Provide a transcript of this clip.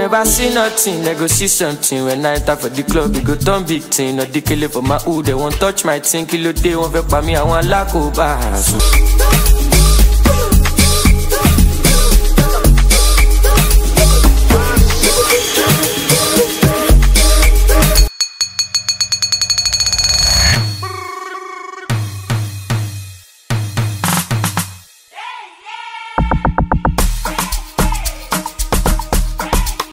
never see nothing, they go see something. When I enter for the club, we go turn big thing. No dickele for my hood, they won't touch my thing. Kilo day, won't vex by me, I want lack of